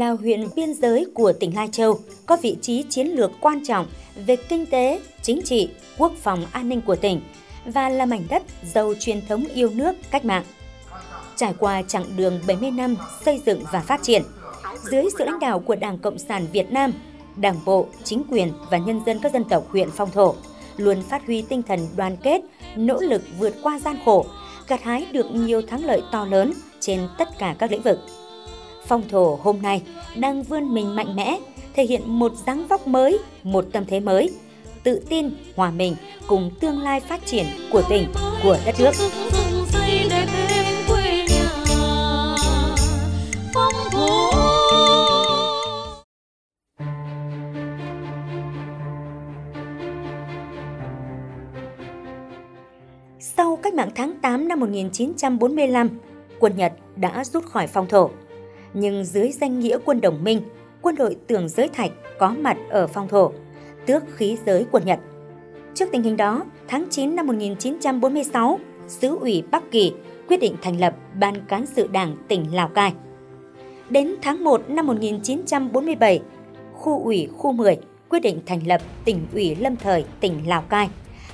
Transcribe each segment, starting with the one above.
Là huyện biên giới của tỉnh Lai Châu, có vị trí chiến lược quan trọng về kinh tế, chính trị, quốc phòng an ninh của tỉnh và là mảnh đất giàu truyền thống yêu nước, cách mạng. Trải qua chặng đường 70 năm xây dựng và phát triển, dưới sự lãnh đạo của Đảng Cộng sản Việt Nam, Đảng bộ, chính quyền và nhân dân các dân tộc huyện Phong Thổ luôn phát huy tinh thần đoàn kết, nỗ lực vượt qua gian khổ, gặt hái được nhiều thắng lợi to lớn trên tất cả các lĩnh vực. Phong thổ hôm nay đang vươn mình mạnh mẽ, thể hiện một dáng vóc mới, một tâm thế mới, tự tin, hòa mình cùng tương lai phát triển của tỉnh, của đất nước. Sau cách mạng tháng 8 năm 1945, quân Nhật đã rút khỏi phong thổ. Nhưng dưới danh nghĩa quân đồng minh, quân đội tường giới thạch có mặt ở phong thổ, tước khí giới của Nhật. Trước tình hình đó, tháng 9 năm 1946, xứ ủy Bắc Kỳ quyết định thành lập Ban Cán sự Đảng tỉnh Lào Cai. Đến tháng 1 năm 1947, khu ủy khu 10 quyết định thành lập tỉnh ủy lâm thời tỉnh Lào Cai,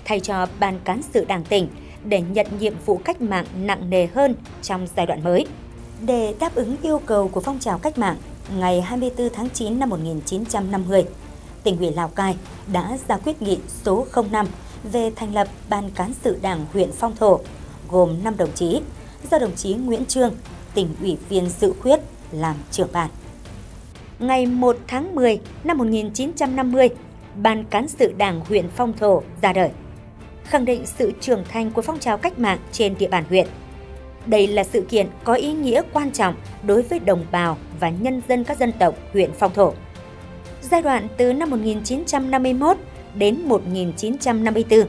thay cho Ban Cán sự Đảng tỉnh để nhận nhiệm vụ cách mạng nặng nề hơn trong giai đoạn mới. Để đáp ứng yêu cầu của phong trào cách mạng, ngày 24 tháng 9 năm 1950, tỉnh ủy Lào Cai đã ra quyết nghị số 05 về thành lập Ban Cán sự Đảng huyện Phong Thổ, gồm 5 đồng chí, do đồng chí Nguyễn Trương, tỉnh ủy viên dự khuyết, làm trưởng ban. Ngày 1 tháng 10 năm 1950, Ban Cán sự Đảng huyện Phong Thổ ra đời khẳng định sự trưởng thành của phong trào cách mạng trên địa bàn huyện. Đây là sự kiện có ý nghĩa quan trọng đối với đồng bào và nhân dân các dân tộc huyện Phong Thổ. Giai đoạn từ năm 1951 đến 1954,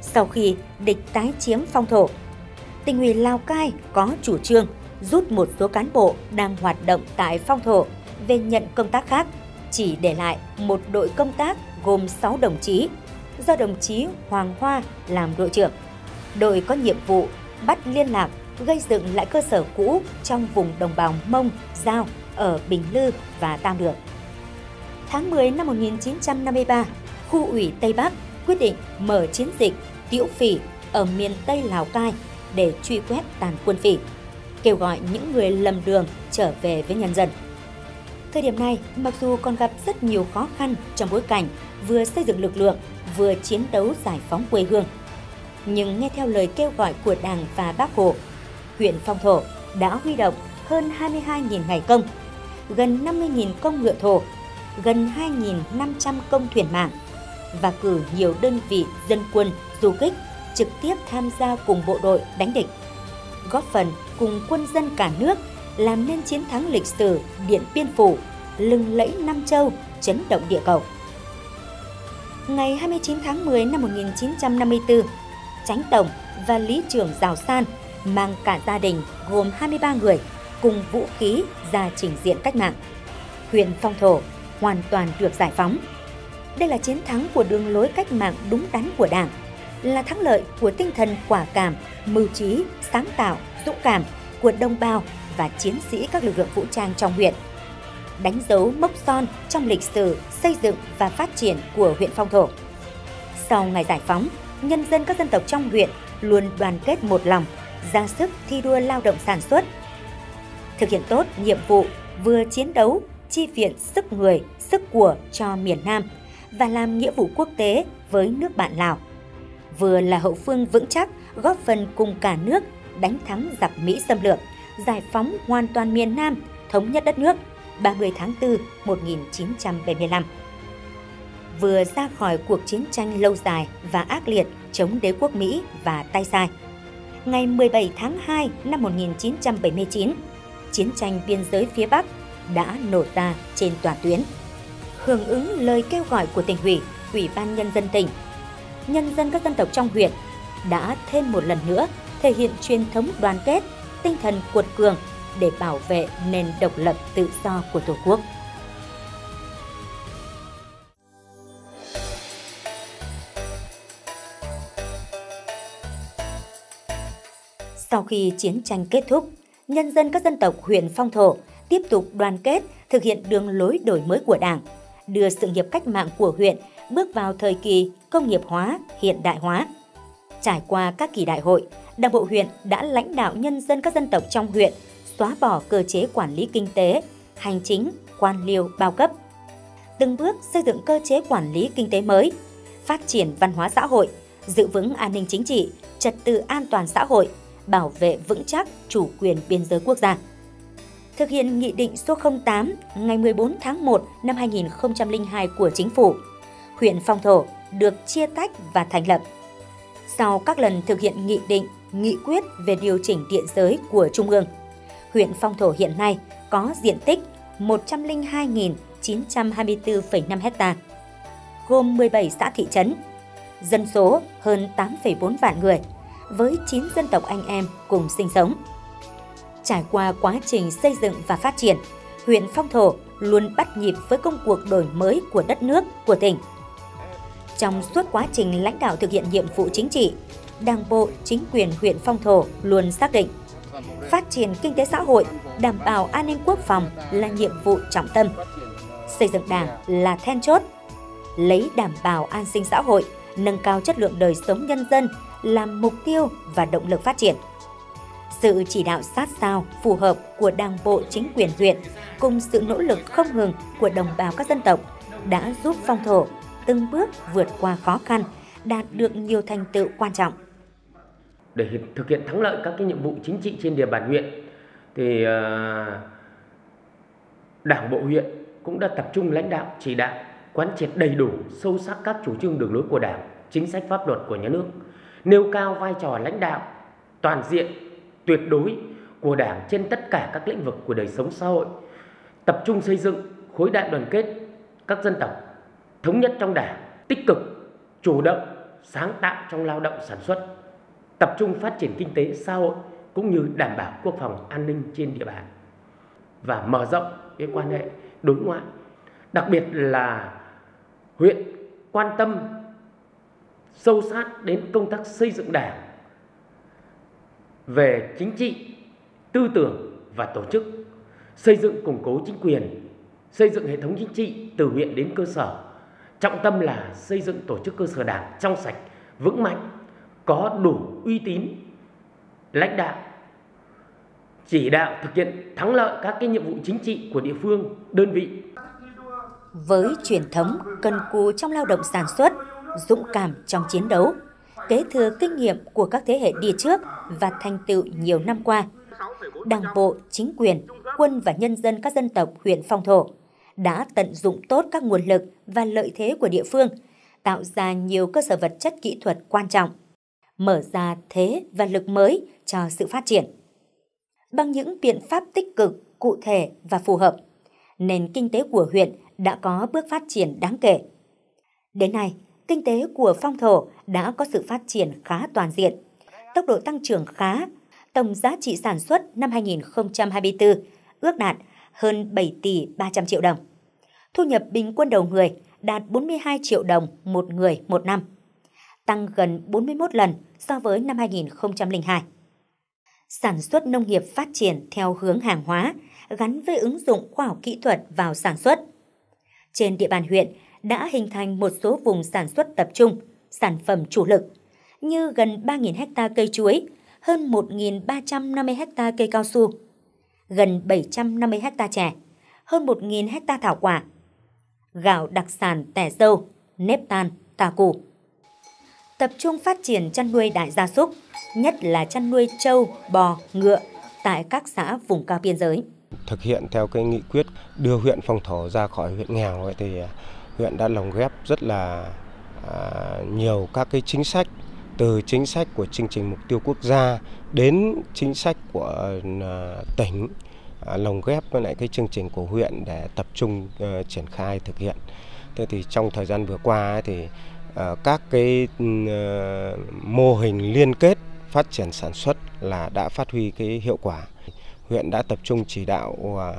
sau khi địch tái chiếm Phong Thổ, tỉnh ủy Lào Cai có chủ trương rút một số cán bộ đang hoạt động tại Phong Thổ về nhận công tác khác, chỉ để lại một đội công tác gồm 6 đồng chí do đồng chí Hoàng Hoa làm đội trưởng. Đội có nhiệm vụ bắt liên lạc, gây dựng lại cơ sở cũ trong vùng đồng bào Mông, Giao ở Bình Lư và Tam Đường. Tháng 10 năm 1953, khu ủy Tây Bắc quyết định mở chiến dịch Tiễu Phỉ ở miền Tây Lào Cai để truy quét tàn quân phỉ, kêu gọi những người lầm đường trở về với nhân dân. Thời điểm này, mặc dù còn gặp rất nhiều khó khăn trong bối cảnh vừa xây dựng lực lượng, vừa chiến đấu giải phóng quê hương. Nhưng nghe theo lời kêu gọi của Đảng và Bác Hồ, huyện Phong Thổ đã huy động hơn 22.000 ngày công, gần 50.000 công ngựa thổ, gần 2.500 công thuyền mạng và cử nhiều đơn vị dân quân, du kích trực tiếp tham gia cùng bộ đội đánh địch, góp phần cùng quân dân cả nước làm nên chiến thắng lịch sử Điện Biên Phủ, lừng lẫy Nam Châu, chấn động địa cầu. Ngày 29 tháng 10 năm 1954, Tránh Tổng và Lý trưởng Giào San mang cả gia đình gồm 23 người cùng vũ khí ra trình diện cách mạng. Huyện Phong Thổ hoàn toàn được giải phóng. Đây là chiến thắng của đường lối cách mạng đúng đắn của Đảng, là thắng lợi của tinh thần quả cảm, mưu trí, sáng tạo, dũng cảm của đồng bào và chiến sĩ các lực lượng vũ trang trong huyện. Đánh dấu mốc son trong lịch sử xây dựng và phát triển của huyện Phong Thổ. Sau ngày giải phóng, nhân dân các dân tộc trong huyện luôn đoàn kết một lòng, ra sức thi đua lao động sản xuất. Thực hiện tốt nhiệm vụ vừa chiến đấu, chi viện sức người, sức của cho miền Nam và làm nghĩa vụ quốc tế với nước bạn Lào. Vừa là hậu phương vững chắc góp phần cùng cả nước đánh thắng giặc Mỹ xâm lược, giải phóng hoàn toàn miền Nam, thống nhất đất nước 30 tháng 4 1975. Vừa ra khỏi cuộc chiến tranh lâu dài và ác liệt chống đế quốc Mỹ và tay sai. Ngày 17 tháng 2 năm 1979, chiến tranh biên giới phía Bắc đã nổ ra trên toàn tuyến. Hưởng ứng lời kêu gọi của tỉnh ủy, Ủy ban Nhân dân tỉnh, nhân dân các dân tộc trong huyện đã thêm một lần nữa thể hiện truyền thống đoàn kết, tinh thần cuột cường để bảo vệ nền độc lập tự do của Tổ quốc. Khi chiến tranh kết thúc, nhân dân các dân tộc huyện Phong Thổ tiếp tục đoàn kết, thực hiện đường lối đổi mới của Đảng, đưa sự nghiệp cách mạng của huyện bước vào thời kỳ công nghiệp hóa, hiện đại hóa. Trải qua các kỳ đại hội, Đảng bộ huyện đã lãnh đạo nhân dân các dân tộc trong huyện xóa bỏ cơ chế quản lý kinh tế, hành chính, quan liêu bao cấp. Từng bước xây dựng cơ chế quản lý kinh tế mới, phát triển văn hóa xã hội, giữ vững an ninh chính trị, trật tự an toàn xã hội, bảo vệ vững chắc chủ quyền biên giới quốc gia. Thực hiện Nghị định số 08 ngày 14 tháng 1 năm 2002 của Chính phủ, huyện Phong Thổ được chia tách và thành lập. Sau các lần thực hiện nghị định, nghị quyết về điều chỉnh địa giới của Trung ương, huyện Phong Thổ hiện nay có diện tích 102.924,5 ha, gồm 17 xã thị trấn, dân số hơn 8,4 vạn người, với 9 dân tộc anh em cùng sinh sống. Trải qua quá trình xây dựng và phát triển, huyện Phong Thổ luôn bắt nhịp với công cuộc đổi mới của đất nước, của tỉnh. Trong suốt quá trình lãnh đạo thực hiện nhiệm vụ chính trị, Đảng bộ, chính quyền huyện Phong Thổ luôn xác định phát triển kinh tế xã hội, đảm bảo an ninh quốc phòng là nhiệm vụ trọng tâm. Xây dựng Đảng là then chốt, lấy đảm bảo an sinh xã hội, nâng cao chất lượng đời sống nhân dân làm mục tiêu và động lực phát triển. Sự chỉ đạo sát sao, phù hợp của Đảng bộ chính quyền huyện cùng sự nỗ lực không ngừng của đồng bào các dân tộc đã giúp phong thổ từng bước vượt qua khó khăn, đạt được nhiều thành tựu quan trọng để thực hiện thắng lợi các cái nhiệm vụ chính trị trên địa bàn huyện thì ờ, Đảng bộ huyện cũng đã tập trung lãnh đạo chỉ đạo quán triệt đầy đủ sâu sắc các chủ trương đường lối của Đảng, chính sách pháp luật của nhà nước, nêu cao vai trò lãnh đạo toàn diện, tuyệt đối của Đảng trên tất cả các lĩnh vực của đời sống xã hội, tập trung xây dựng khối đại đoàn kết các dân tộc, thống nhất trong Đảng, tích cực, chủ động, sáng tạo trong lao động sản xuất, tập trung phát triển kinh tế xã hội cũng như đảm bảo quốc phòng an ninh trên địa bàn và mở rộng cái quan hệ đối ngoại. Đặc biệt là huyện quan tâm sâu sát đến công tác xây dựng đảng về chính trị, tư tưởng và tổ chức, xây dựng củng cố chính quyền, xây dựng hệ thống chính trị từ huyện đến cơ sở. Trọng tâm là xây dựng tổ chức cơ sở đảng trong sạch, vững mạnh, có đủ uy tín lãnh đạo chỉ đạo thực hiện thắng lợi các cái nhiệm vụ chính trị của địa phương, đơn vị. Với truyền thống cần cù trong lao động sản xuất, dũng cảm trong chiến đấu, kế thừa kinh nghiệm của các thế hệ đi trước và thành tựu nhiều năm qua, Đảng bộ, chính quyền, quân và nhân dân các dân tộc huyện Phong Thổ đã tận dụng tốt các nguồn lực và lợi thế của địa phương, tạo ra nhiều cơ sở vật chất kỹ thuật quan trọng mở ra thế và lực mới cho sự phát triển. Bằng những biện pháp tích cực, cụ thể và phù hợp, nền kinh tế của huyện đã có bước phát triển đáng kể. Đến nay, kinh tế của phong thổ đã có sự phát triển khá toàn diện, tốc độ tăng trưởng khá, tổng giá trị sản xuất năm 2024 ước đạt hơn 7 tỷ 300 triệu đồng. Thu nhập bình quân đầu người đạt 42 triệu đồng một người một năm tăng gần 41 lần so với năm 2002. Sản xuất nông nghiệp phát triển theo hướng hàng hóa, gắn với ứng dụng khoa học kỹ thuật vào sản xuất. Trên địa bàn huyện đã hình thành một số vùng sản xuất tập trung, sản phẩm chủ lực, như gần 3.000 ha cây chuối, hơn 1.350 ha cây cao su, gần 750 ha chè, hơn 1.000 ha thảo quả, gạo đặc sản tẻ dâu, nếp tan, tà củ tập trung phát triển chăn nuôi đại gia súc, nhất là chăn nuôi trâu, bò, ngựa tại các xã vùng cao biên giới. Thực hiện theo cái nghị quyết đưa huyện Phong Thổ ra khỏi huyện nghèo ấy, thì huyện đã lồng ghép rất là à, nhiều các cái chính sách từ chính sách của chương trình mục tiêu quốc gia đến chính sách của à, tỉnh à, lồng ghép với lại cái chương trình của huyện để tập trung ờ, triển khai thực hiện. Thế thì trong thời gian vừa qua ấy, thì ờ, các cái ừ, ờ, mô hình liên kết phát triển sản xuất là đã phát huy cái hiệu quả. Huyện đã tập trung chỉ đạo à,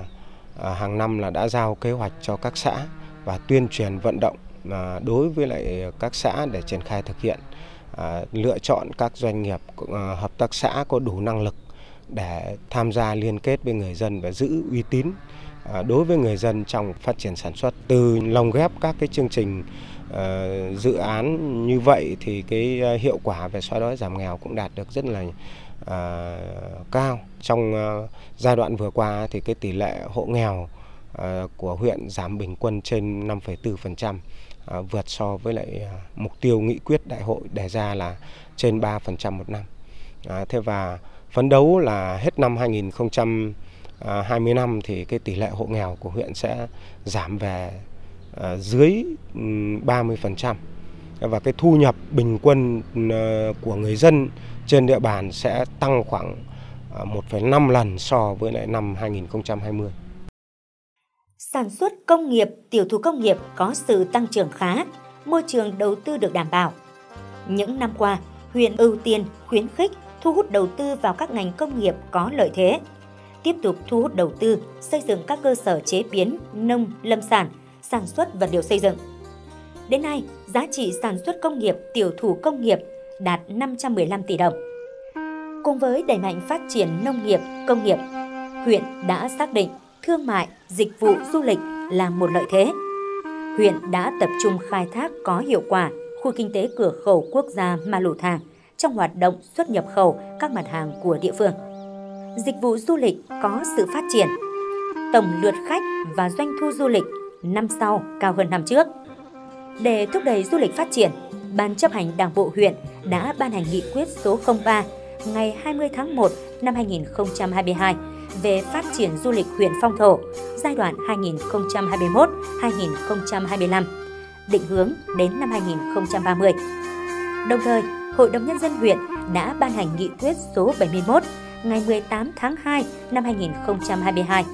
à, hàng năm là đã giao kế hoạch cho các xã và tuyên truyền vận động à, đối với lại các xã để triển khai thực hiện à, lựa chọn các doanh nghiệp à, hợp tác xã có đủ năng lực để tham gia liên kết với người dân và giữ uy tín đối với người dân trong phát triển sản xuất. Từ lồng ghép các cái chương trình ờ, dự án như vậy thì cái ờ, hiệu quả về xóa đói giảm nghèo cũng đạt được rất là ờ, cao. Trong giai đoạn vừa qua thì cái tỷ lệ hộ nghèo Ờ, của huyện giảm bình quân trên 5,4% uh, ờ, vượt so với lại ờ, mục tiêu nghị quyết đại hội đề ra là trên 3% một năm. À, thế và phấn đấu là hết năm 2020 năm thì cái tỷ lệ hộ nghèo của huyện sẽ giảm về à, dưới 30% và cái thu nhập bình quân à, của người dân trên địa bàn sẽ tăng khoảng 1,5 lần so với lại năm 2020. Sản xuất công nghiệp, tiểu thủ công nghiệp có sự tăng trưởng khá, môi trường đầu tư được đảm bảo. Những năm qua, huyện ưu tiên khuyến khích thu hút đầu tư vào các ngành công nghiệp có lợi thế, tiếp tục thu hút đầu tư xây dựng các cơ sở chế biến nông lâm sản, sản xuất vật liệu xây dựng. Đến nay, giá trị sản xuất công nghiệp, tiểu thủ công nghiệp đạt 515 tỷ đồng. Cùng với đẩy mạnh phát triển nông nghiệp, công nghiệp, huyện đã xác định thương mại, dịch vụ du lịch là một lợi thế. Huyện đã tập trung khai thác có hiệu quả khu kinh tế cửa khẩu quốc gia Ma Lù Thàng trong hoạt động xuất nhập khẩu các mặt hàng của địa phương. Dịch vụ du lịch có sự phát triển. Tổng lượt khách và doanh thu du lịch năm sau cao hơn năm trước. Để thúc đẩy du lịch phát triển, Ban chấp hành Đảng bộ huyện đã ban hành nghị quyết số 03 ngày 20 tháng 1 năm 2022 về phát triển du lịch huyện Phong Thổ giai đoạn 2021-2025, định hướng đến năm 2030. Đồng thời, Hội đồng Nhân dân huyện đã ban hành nghị quyết số 71 ngày 18 tháng 2 năm 2022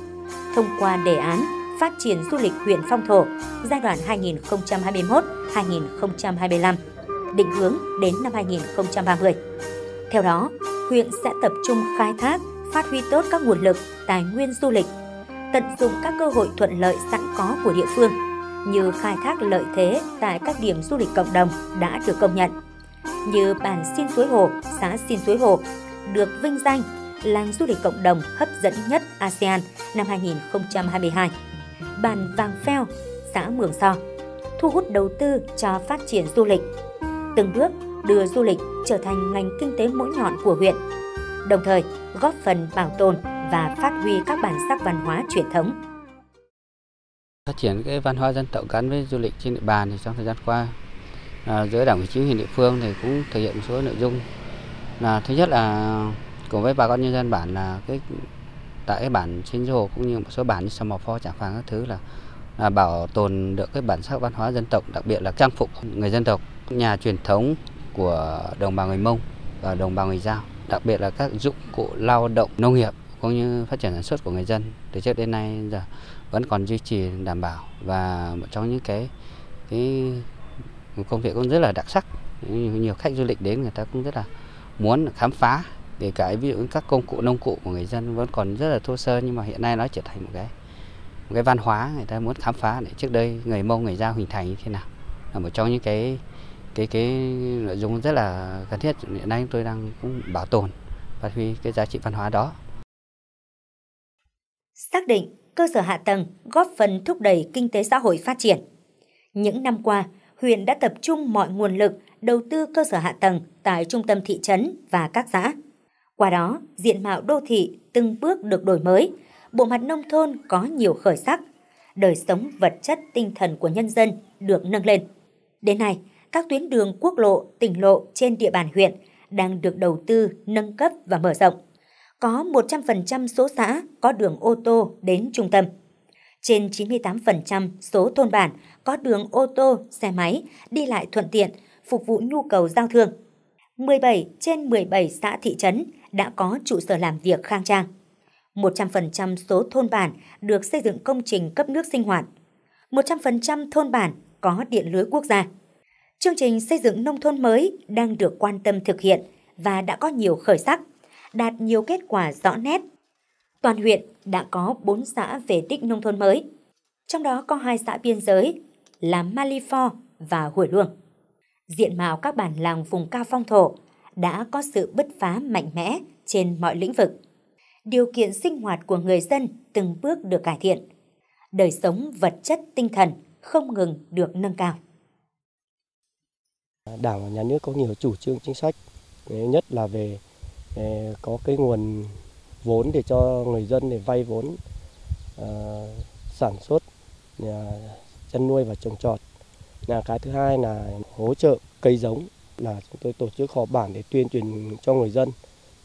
thông qua đề án phát triển du lịch huyện Phong Thổ giai đoạn 2021-2025, định hướng đến năm 2030. Theo đó, huyện sẽ tập trung khai thác, phát huy tốt các nguồn lực, tài nguyên du lịch, tận dụng các cơ hội thuận lợi sẵn có của địa phương như khai thác lợi thế tại các điểm du lịch cộng đồng đã được công nhận như bản Xin Suối Hồ, xã Xin Suối Hồ, được vinh danh làng du lịch cộng đồng hấp dẫn nhất ASEAN năm 2022. Bản Vàng Pheo, xã Mường So, thu hút đầu tư cho phát triển du lịch, từng bước đưa du lịch trở thành ngành kinh tế mũi nhọn của huyện, đồng thời góp phần bảo tồn và phát huy các bản sắc văn hóa truyền thống. Phát triển cái văn hóa dân tộc gắn với du lịch trên địa bàn thì trong thời gian qua à, giữa đảng ủy chính quyền địa phương thì cũng thể hiện một số nội dung. Là thứ nhất là cùng với bà con nhân dân bản là cái tại cái bản trên hồ cũng như một số bản như Sầm Mò Pho, chẳng Phàng các thứ là, là bảo tồn được cái bản sắc văn hóa dân tộc, đặc biệt là trang phục người dân tộc, nhà truyền thống của đồng bào người Mông và đồng bào người Giao, đặc biệt là các dụng cụ lao động nông nghiệp cũng như phát triển sản xuất của người dân từ trước đến nay giờ vẫn còn duy trì, đảm bảo. Và một trong những cái cái công việc cũng rất là đặc sắc. Nhiều khách du lịch đến người ta cũng rất là muốn khám phá. Để cái ví dụ các công cụ nông cụ của người dân vẫn còn rất là thô sơ nhưng mà hiện nay nó trở thành một cái một cái văn hóa người ta muốn khám phá để trước đây người mông, người giao hình thành như thế nào. Là một trong những cái cái cái nội dung rất là cần thiết hiện nay tôi đang cũng bảo tồn phát huy cái giá trị văn hóa đó xác định cơ sở hạ tầng góp phần thúc đẩy kinh tế xã hội phát triển những năm qua huyện đã tập trung mọi nguồn lực đầu tư cơ sở hạ tầng tại trung tâm thị trấn và các xã. Qua đó, diện mạo đô thị từng bước được đổi mới, bộ mặt nông thôn có nhiều khởi sắc, đời sống vật chất tinh thần của nhân dân được nâng lên. Đến nay, các tuyến đường quốc lộ, tỉnh lộ trên địa bàn huyện đang được đầu tư, nâng cấp và mở rộng. Có 100% số xã có đường ô tô đến trung tâm. Trên 98% số thôn bản có đường ô tô, xe máy đi lại thuận tiện, phục vụ nhu cầu giao thương. 17 trên 17 xã thị trấn đã có trụ sở làm việc khang trang. 100% số thôn bản được xây dựng công trình cấp nước sinh hoạt. 100% thôn bản có điện lưới quốc gia. Chương trình xây dựng nông thôn mới đang được quan tâm thực hiện và đã có nhiều khởi sắc, đạt nhiều kết quả rõ nét. Toàn huyện đã có 4 xã về đích nông thôn mới, trong đó có hai xã biên giới là Malifor và Hủy Luông. Diện mạo các bản làng vùng cao phong thổ đã có sự bứt phá mạnh mẽ trên mọi lĩnh vực. điều kiện sinh hoạt của người dân từng bước được cải thiện. Đời sống vật chất tinh thần không ngừng được nâng cao. Đảng và nhà nước có nhiều chủ trương chính sách, nhất là về ờ, có cái nguồn vốn để cho người dân để vay vốn ờ, sản xuất chăn nuôi và trồng trọt. Là cái thứ hai là hỗ trợ cây giống là chúng tôi tổ chức họp bản để tuyên truyền cho người dân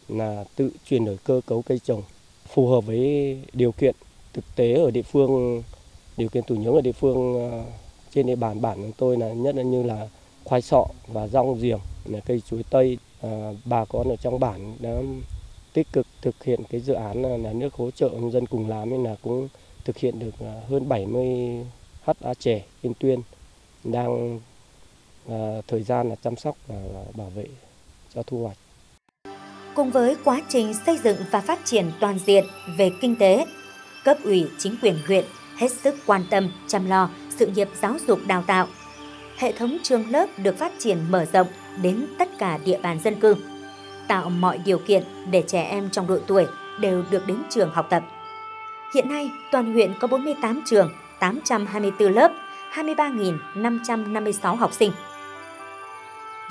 là tự chuyển đổi cơ cấu cây trồng phù hợp với điều kiện thực tế ở địa phương điều kiện thổ nhưỡng ở địa phương ờ, trên địa bàn bản chúng tôi là nhất là như là khoai sọ và rong giềng là cây chuối tây à, bà con ở trong bản đã tích cực thực hiện cái dự án là nhà nước hỗ trợ nhân dân cùng làm nên là cũng thực hiện được à, hơn 70 ha trẻ yên tuyên đang à, thời gian là chăm sóc và bảo vệ cho thu hoạch. Cùng với quá trình xây dựng và phát triển toàn diện về kinh tế, cấp ủy chính quyền huyện hết sức quan tâm chăm lo sự nghiệp giáo dục đào tạo. Hệ thống trường lớp được phát triển mở rộng đến tất cả địa bàn dân cư, tạo mọi điều kiện để trẻ em trong độ tuổi đều được đến trường học tập. Hiện nay, toàn huyện có 48 trường, 824 lớp, 23.556 học sinh.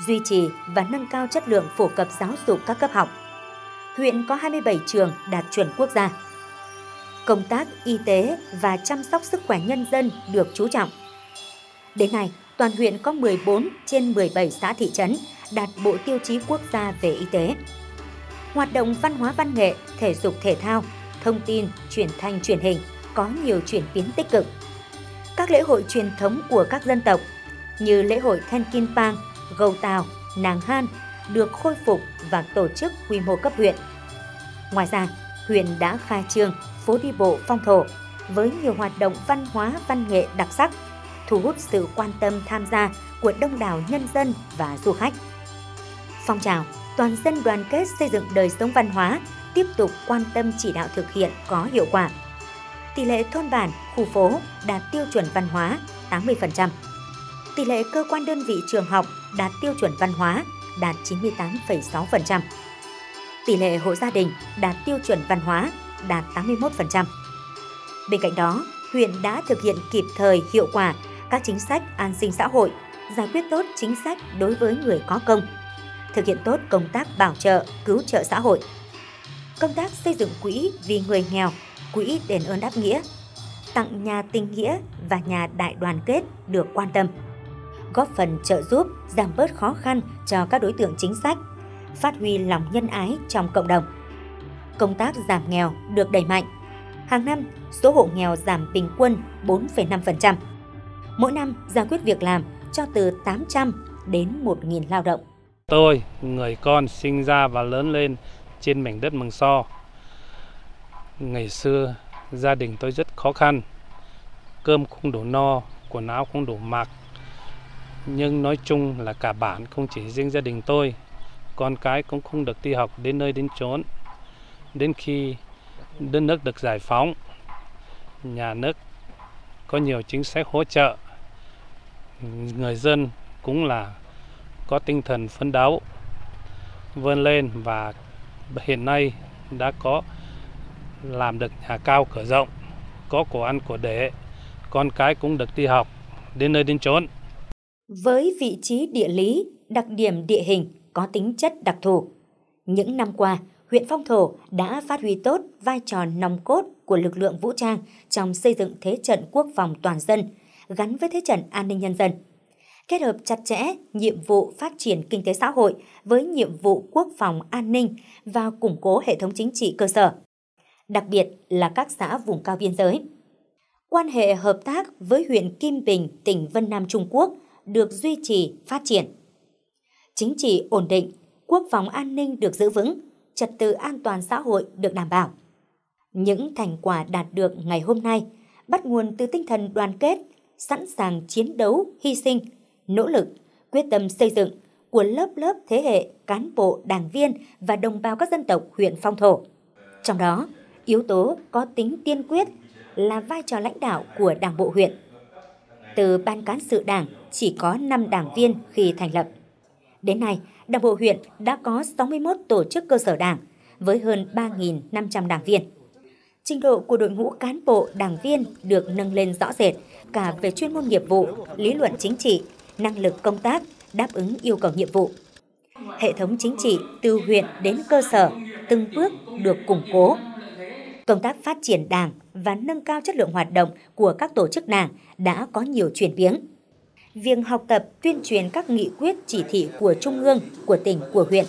Duy trì và nâng cao chất lượng phổ cập giáo dục các cấp học. Huyện có 27 trường đạt chuẩn quốc gia công tác y tế và chăm sóc sức khỏe nhân dân được chú trọng. Đến nay, toàn huyện có 14 trên 17 xã thị trấn đạt bộ tiêu chí quốc gia về y tế. Hoạt động văn hóa văn nghệ, thể dục thể thao, thông tin, truyền thanh truyền hình có nhiều chuyển biến tích cực. Các lễ hội truyền thống của các dân tộc như lễ hội thanh Kin Pang, Gầu Tàu, Nàng Han được khôi phục và tổ chức quy mô cấp huyện. Ngoài ra, huyện đã khai trương phố đi bộ phong thổ với nhiều hoạt động văn hóa văn nghệ đặc sắc, thu hút sự quan tâm tham gia của đông đảo nhân dân và du khách. Phong trào toàn dân đoàn kết xây dựng đời sống văn hóa tiếp tục quan tâm chỉ đạo thực hiện có hiệu quả. Tỷ lệ thôn bản, khu phố đạt tiêu chuẩn văn hóa 80%. Tỷ lệ cơ quan đơn vị trường học đạt tiêu chuẩn văn hóa đạt 98,6%. Tỷ lệ hộ gia đình đạt tiêu chuẩn văn hóa đạt 81%. Bên cạnh đó, huyện đã thực hiện kịp thời hiệu quả các chính sách an sinh xã hội, giải quyết tốt chính sách đối với người có công, thực hiện tốt công tác bảo trợ, cứu trợ xã hội. Công tác xây dựng quỹ vì người nghèo, quỹ đền ơn đáp nghĩa, tặng nhà tình nghĩa và nhà đại đoàn kết được quan tâm. Góp phần trợ giúp giảm bớt khó khăn cho các đối tượng chính sách, phát huy lòng nhân ái trong cộng đồng công tác giảm nghèo được đẩy mạnh. Hàng năm, số hộ nghèo giảm bình quân 4,5%. Mỗi năm giải quyết việc làm cho từ 800 đến 1.000 lao động. Tôi, người con sinh ra và lớn lên trên mảnh đất Mường So. Ngày xưa, gia đình tôi rất khó khăn. Cơm không đủ no, quần áo không đủ mặc. Nhưng nói chung là cả bản không chỉ riêng gia đình tôi, con cái cũng không được đi học đến nơi đến chốn đến khi đất nước được giải phóng nhà nước có nhiều chính sách hỗ trợ người dân cũng là có tinh thần phấn đấu vươn lên và hiện nay đã có làm được nhà cao cửa rộng, có của ăn của để, con cái cũng được đi học, đến nơi đến chốn. Với vị trí địa lý, đặc điểm địa hình có tính chất đặc thù, những năm qua, huyện Phong Thổ đã phát huy tốt vai trò nòng cốt của lực lượng vũ trang trong xây dựng thế trận quốc phòng toàn dân gắn với thế trận an ninh nhân dân. Kết hợp chặt chẽ nhiệm vụ phát triển kinh tế xã hội với nhiệm vụ quốc phòng an ninh và củng cố hệ thống chính trị cơ sở, đặc biệt là các xã vùng cao biên giới. Quan hệ hợp tác với huyện Kim Bình, tỉnh Vân Nam Trung Quốc được duy trì, phát triển. Chính trị ổn định, quốc phòng an ninh được giữ vững, trật tự an toàn xã hội được đảm bảo. Những thành quả đạt được ngày hôm nay bắt nguồn từ tinh thần đoàn kết, sẵn sàng chiến đấu, hy sinh, nỗ lực, quyết tâm xây dựng của lớp lớp thế hệ cán bộ, đảng viên và đồng bào các dân tộc huyện Phong Thổ. Trong đó, yếu tố có tính tiên quyết là vai trò lãnh đạo của đảng bộ huyện. Từ ban cán sự đảng chỉ có 5 đảng viên khi thành lập. Đến nay, Đảng bộ huyện đã có 61 tổ chức cơ sở đảng với hơn 3.500 đảng viên. Trình độ của đội ngũ cán bộ, đảng viên được nâng lên rõ rệt cả về chuyên môn nghiệp vụ, lý luận chính trị, năng lực công tác, đáp ứng yêu cầu nhiệm vụ. Hệ thống chính trị từ huyện đến cơ sở từng bước được củng cố. Công tác phát triển đảng và nâng cao chất lượng hoạt động của các tổ chức đảng đã có nhiều chuyển biến. Việc học tập, tuyên truyền các nghị quyết chỉ thị của Trung ương, của tỉnh, của huyện,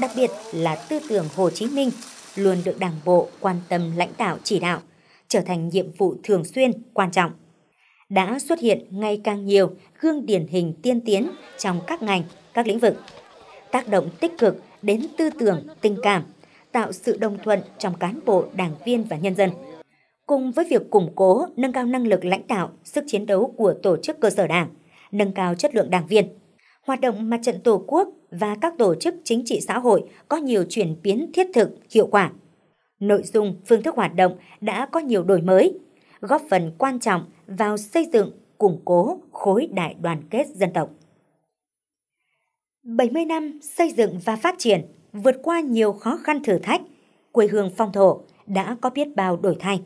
đặc biệt là tư tưởng Hồ Chí Minh luôn được Đảng bộ quan tâm lãnh đạo chỉ đạo, trở thành nhiệm vụ thường xuyên, quan trọng. Đã xuất hiện ngày càng nhiều gương điển hình tiên tiến trong các ngành, các lĩnh vực, tác động tích cực đến tư tưởng, tình cảm, tạo sự đồng thuận trong cán bộ, đảng viên và nhân dân. Cùng với việc củng cố, nâng cao năng lực lãnh đạo, sức chiến đấu của tổ chức cơ sở đảng, nâng cao chất lượng đảng viên, hoạt động mặt trận Tổ quốc và các tổ chức chính trị xã hội có nhiều chuyển biến thiết thực, hiệu quả. Nội dung, phương thức hoạt động đã có nhiều đổi mới, góp phần quan trọng vào xây dựng, củng cố khối đại đoàn kết dân tộc. 70 năm xây dựng và phát triển, vượt qua nhiều khó khăn thử thách, quê hương phong thổ đã có biết bao đổi thay.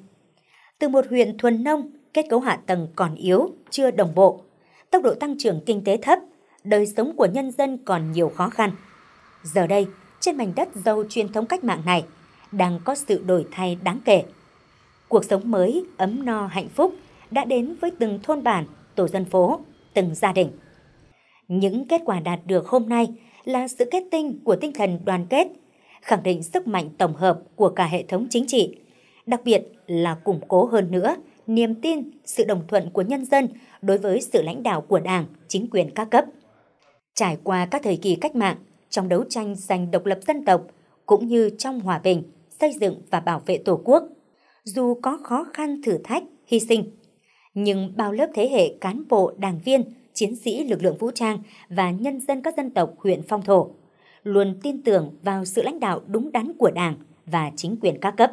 Từ một huyện thuần nông, kết cấu hạ tầng còn yếu, chưa đồng bộ, tốc độ tăng trưởng kinh tế thấp, đời sống của nhân dân còn nhiều khó khăn. Giờ đây, trên mảnh đất giàu truyền thống cách mạng này, đang có sự đổi thay đáng kể. Cuộc sống mới, ấm no, hạnh phúc đã đến với từng thôn bản, tổ dân phố, từng gia đình. Những kết quả đạt được hôm nay là sự kết tinh của tinh thần đoàn kết, khẳng định sức mạnh tổng hợp của cả hệ thống chính trị, đặc biệt là củng cố hơn nữa niềm tin, sự đồng thuận của nhân dân đối với sự lãnh đạo của Đảng, chính quyền các cấp. Trải qua các thời kỳ cách mạng, trong đấu tranh giành độc lập dân tộc, cũng như trong hòa bình, xây dựng và bảo vệ Tổ quốc, dù có khó khăn thử thách, hy sinh, nhưng bao lớp thế hệ cán bộ, đảng viên, chiến sĩ lực lượng vũ trang và nhân dân các dân tộc huyện Phong Thổ luôn tin tưởng vào sự lãnh đạo đúng đắn của Đảng và chính quyền các cấp.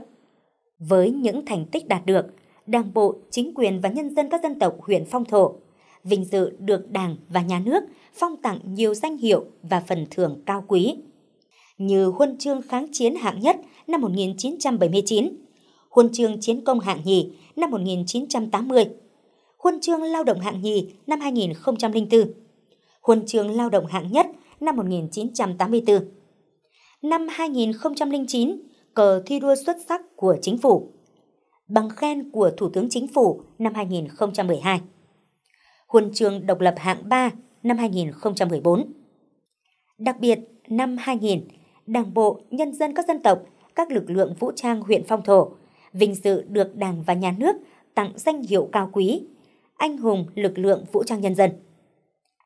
Với những thành tích đạt được, Đảng bộ, chính quyền và nhân dân các dân tộc huyện Phong Thổ vinh dự được Đảng và Nhà nước phong tặng nhiều danh hiệu và phần thưởng cao quý. Như huân chương kháng chiến hạng nhất năm 1979, huân chương chiến công hạng nhì năm 1980, huân chương lao động hạng nhì năm 2004, huân chương lao động hạng nhất năm 1984. Năm 2009, cờ thi đua xuất sắc của chính phủ, bằng khen của Thủ tướng Chính phủ năm 2012, huân chương độc lập hạng 3 năm 2014. Đặc biệt, năm 2000, Đảng bộ, nhân dân các dân tộc, các lực lượng vũ trang huyện Phong Thổ vinh dự được Đảng và Nhà nước tặng danh hiệu cao quý, anh hùng lực lượng vũ trang nhân dân.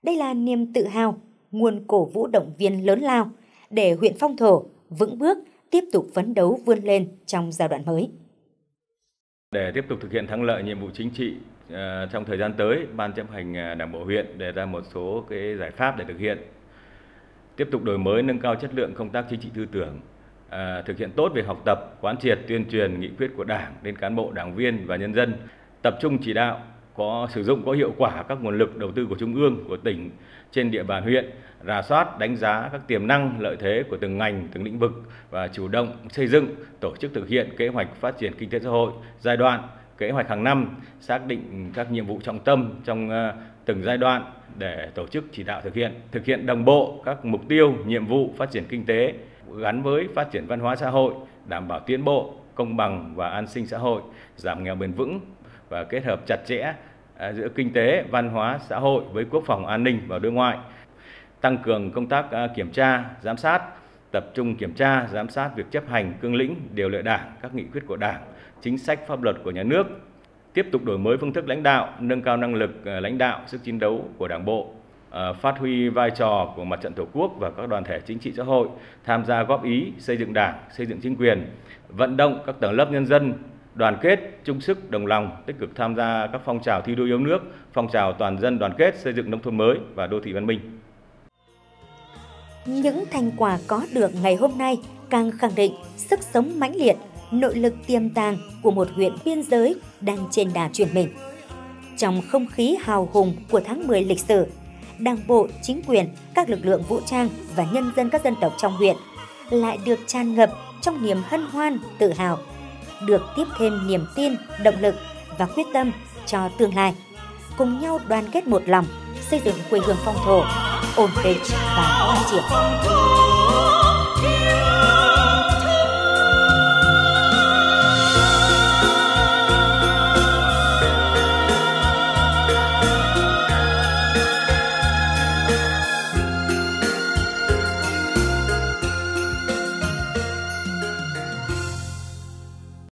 Đây là niềm tự hào, nguồn cổ vũ động viên lớn lao để huyện Phong Thổ vững bước tiếp tục phấn đấu vươn lên trong giai đoạn mới. Để tiếp tục thực hiện thắng lợi nhiệm vụ chính trị Ờ, trong thời gian tới, Ban chấp hành ờ, Đảng bộ huyện đề ra một số cái giải pháp để thực hiện. Tiếp tục đổi mới nâng cao chất lượng công tác chính trị tư tưởng à, thực hiện tốt việc học tập quán triệt tuyên truyền nghị quyết của đảng đến cán bộ đảng viên và nhân dân. Tập trung chỉ đạo có sử dụng có hiệu quả các nguồn lực đầu tư của trung ương của tỉnh trên địa bàn huyện rà soát đánh giá các tiềm năng lợi thế của từng ngành từng lĩnh vực và chủ động xây dựng tổ chức thực hiện kế hoạch phát triển kinh tế xã hội giai đoạn kế hoạch hàng năm xác định các nhiệm vụ trọng tâm trong ờ, từng giai đoạn để tổ chức chỉ đạo thực hiện, thực hiện đồng bộ các mục tiêu, nhiệm vụ phát triển kinh tế gắn với phát triển văn hóa xã hội, đảm bảo tiến bộ, công bằng và an sinh xã hội, giảm nghèo bền vững và kết hợp chặt chẽ ờ, giữa kinh tế, văn hóa, xã hội với quốc phòng an ninh và đối ngoại, tăng cường công tác ờ, kiểm tra, giám sát, tập trung kiểm tra, giám sát việc chấp hành cương lĩnh, điều lệ đảng, các nghị quyết của đảng, chính sách pháp luật của nhà nước, tiếp tục đổi mới phương thức lãnh đạo, nâng cao năng lực ờ, lãnh đạo, sức chiến đấu của Đảng bộ, ờ, phát huy vai trò của mặt trận Tổ quốc và các đoàn thể chính trị xã hội, tham gia góp ý xây dựng Đảng, xây dựng chính quyền, vận động các tầng lớp nhân dân đoàn kết, chung sức, đồng lòng, tích cực tham gia các phong trào thi đua yêu nước, phong trào toàn dân đoàn kết xây dựng nông thôn mới và đô thị văn minh. Những thành quả có được ngày hôm nay càng khẳng định sức sống mãnh liệt nội lực tiềm tàng của một huyện biên giới đang trên đà chuyển mình. Trong không khí hào hùng của tháng 10 lịch sử, Đảng bộ, chính quyền, các lực lượng vũ trang và nhân dân các dân tộc trong huyện lại được tràn ngập trong niềm hân hoan, tự hào, được tiếp thêm niềm tin, động lực và quyết tâm cho tương lai. Cùng nhau đoàn kết một lòng, xây dựng quê hương phong thổ, ổn định và phát triển.